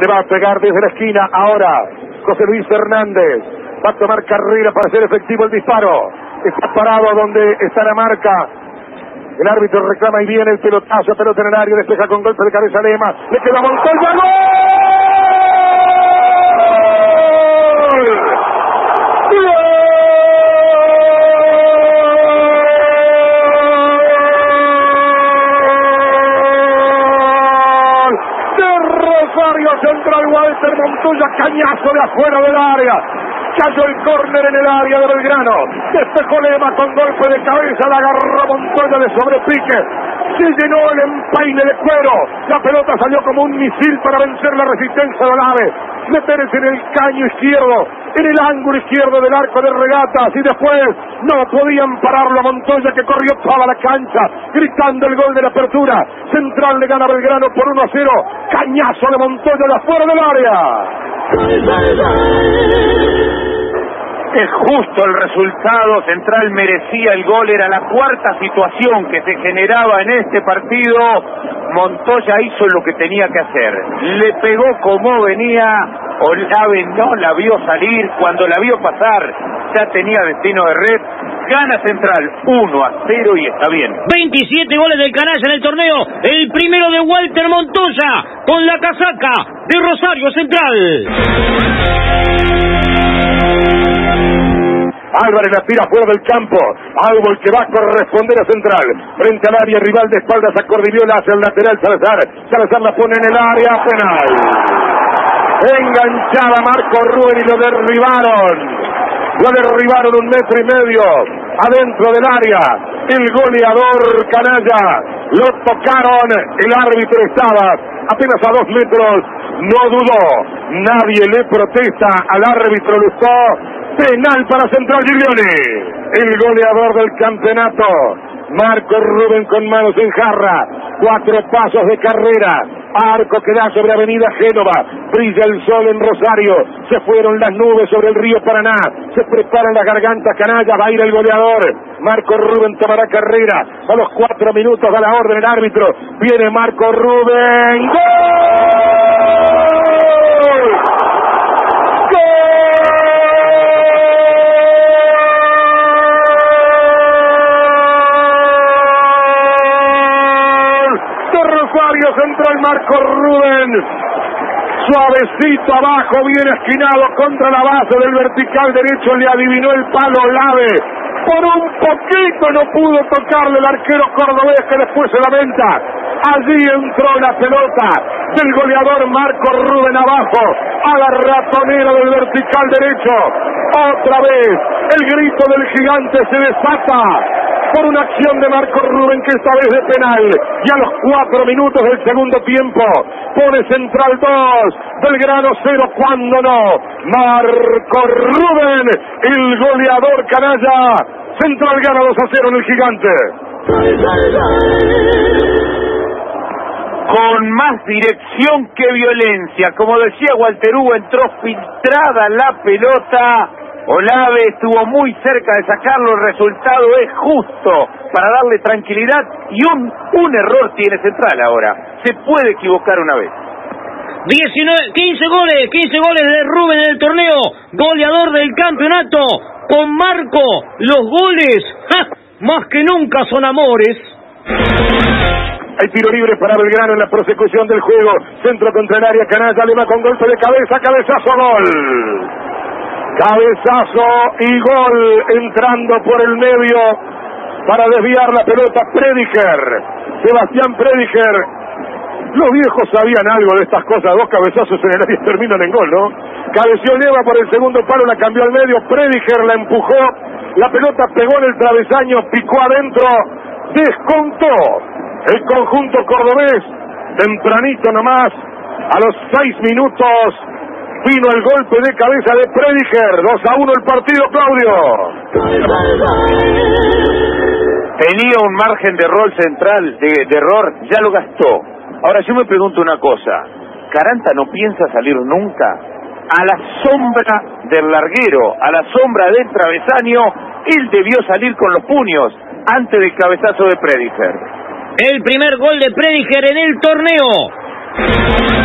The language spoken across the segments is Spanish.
Le va a pegar desde la esquina. Ahora, José Luis Fernández va a tomar carrera para hacer efectivo el disparo. Está parado donde está la marca. El árbitro reclama y viene el pelotazo, pelota en el área, despeja con golpe de cabeza Lema. Le queda Montoya, ¡gol! Rosario Central Walter Montoya, cañazo de afuera del área. Cayó el córner en el área de Belgrano. Despejó Lema con golpe de cabeza. La agarró Montoya de sobrepique. Se llenó el empaine de cuero. La pelota salió como un misil para vencer la resistencia de Olave. Meterse en el caño izquierdo, en el ángulo izquierdo del arco de regatas. Y después no podían pararlo a Montoya que corrió toda la cancha gritando el gol de la apertura. Central le gana Belgrano por 1 a 0. Cañazo de Montoya de afuera del área. Es justo el resultado, Central merecía el gol, era la cuarta situación que se generaba en este partido. Montoya hizo lo que tenía que hacer, le pegó como venía, Olave no la vio salir, cuando la vio pasar ya tenía destino de red, gana Central 1 a 0 y está bien. 27 goles del canalla en el torneo, el primero de Walter Montoya con la casaca de Rosario Central. Álvarez la tira fuera del campo. El que va a corresponder a Central. Frente al área rival de espaldas a Cordiviola hacia el lateral Salazar. Salazar la pone en el área penal. Enganchada Marco Rubén y lo derribaron. Lo derribaron un metro y medio adentro del área. El goleador canalla. Lo tocaron. El árbitro estaba apenas a dos metros. No dudó. Nadie le protesta al árbitro Lustó. Penal para Central Giglione. El goleador del campeonato. Marco Rubén con manos en jarra. Cuatro pasos de carrera. Arco que da sobre Avenida Génova. Brilla el sol en Rosario. Se fueron las nubes sobre el río Paraná. Se preparan las gargantas canallas. Va a ir el goleador. Marco Rubén tomará carrera. A los cuatro minutos da la orden el árbitro. Viene Marco Rubén. ¡Gol! Central Marco Rubén. Suavecito abajo, bien esquinado contra la base del vertical derecho, le adivinó el palo Lave. Por un poquito no pudo tocarle el arquero cordobés que después se lamenta. Allí entró la pelota del goleador Marco Rubén abajo a la ratonera del vertical derecho. Otra vez el grito del gigante se desata por una acción de Marco Rubén que esta vez de penal. Y a los cuatro minutos del segundo tiempo pone Central 2, Belgrano 0, cuando no. Marco Rubén, el goleador canalla. Central gana 2 a 0 en el gigante. Con más dirección que violencia, como decía Walter Hugo, entró filtrada la pelota Olave estuvo muy cerca de sacarlo, el resultado es justo para darle tranquilidad y un, un error tiene Central ahora. Se puede equivocar una vez. 19, 15 goles, 15 goles de Rubén en el torneo, goleador del campeonato, con Marco, los goles, más que nunca son amores. Hay tiro libre para Belgrano en la prosecución del juego. Centro contra el área, Canalla le va con golpe de cabeza, cabezazo, gol. Cabezazo y gol entrando por el medio para desviar la pelota Prediger. Sebastián Prediger. Los viejos sabían algo de estas cosas. Dos cabezazos en el área terminan en gol, ¿no? Cabeció Leva por el segundo palo, la cambió al medio. Prediger la empujó. La pelota pegó en el travesaño, picó adentro. Descontó el conjunto cordobés. Tempranito nomás. A los seis minutos Vino el golpe de cabeza de Prediger. 2 a 1 el partido, Claudio. Tenía un margen de rol central, de, de error, ya lo gastó. Ahora yo me pregunto una cosa. ¿Caranta no piensa salir nunca? A la sombra del larguero, a la sombra del travesaño, él debió salir con los puños antes del cabezazo de Prediger. El primer gol de Prediger en el torneo.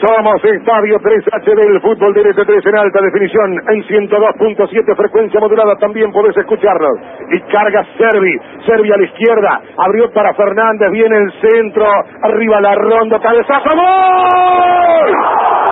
Somos Estadio 3H del fútbol de 3 en alta definición en 102.7 frecuencia modulada. También podés escucharnos. Y carga Servi. Servi a la izquierda. Abrió para Fernández. Viene el centro. Arriba la ronda. Cabezazo. ¡Gol!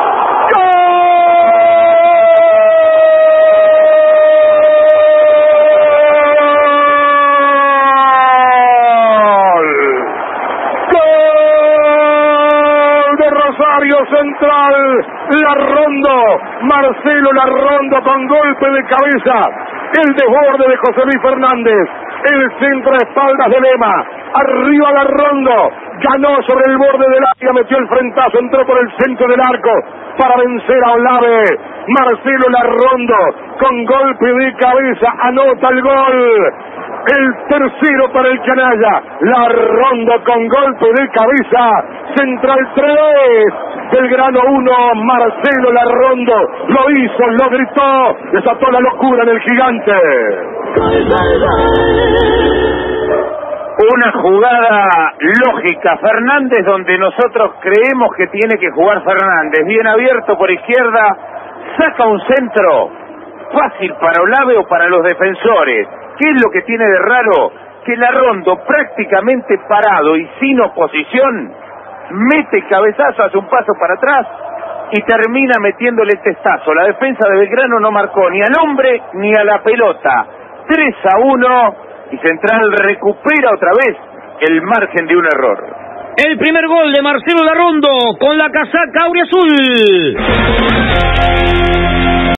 Central, la Rondo, Marcelo la Rondo con golpe de cabeza, el desborde de José Luis Fernández, el centro de espaldas de Lema, arriba la Rondo, ganó sobre el borde del área, metió el frentazo, entró por el centro del arco para vencer a Olave, Marcelo Larrondo con golpe de cabeza anota el gol. El tercero para el canalla. La ronda con golpe de cabeza. Central 3. Belgrano 1. Marcelo Larrondo. Lo hizo, lo gritó. Desató la locura en el gigante. Una jugada lógica, Fernández, donde nosotros creemos que tiene que jugar Fernández. Bien abierto por izquierda, saca un centro fácil para Olave o para los defensores. ¿Qué es lo que tiene de raro? Que la Rondo, prácticamente parado y sin oposición, mete cabezazo, hace un paso para atrás y termina metiéndole testazo. La defensa de Belgrano no marcó ni al hombre ni a la pelota. 3 a 1 y Central recupera otra vez el margen de un error. El primer gol de Marcelo Larrondo con la casaca azul.